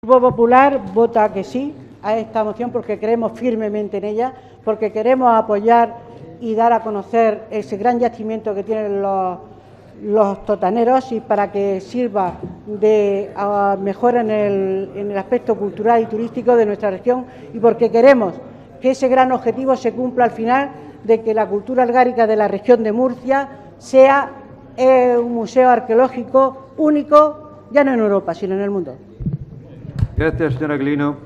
El Grupo Popular vota que sí a esta moción porque creemos firmemente en ella, porque queremos apoyar y dar a conocer ese gran yacimiento que tienen los, totaneros y para que sirva de a, el, en el aspecto cultural y turístico de nuestra región y porque queremos que ese gran objetivo se cumpla al final de que la cultura algárica de la región de Murcia sea eh, un museo arqueológico único, ya no en Europa, sino en el mundo. Gracias, señora Glino.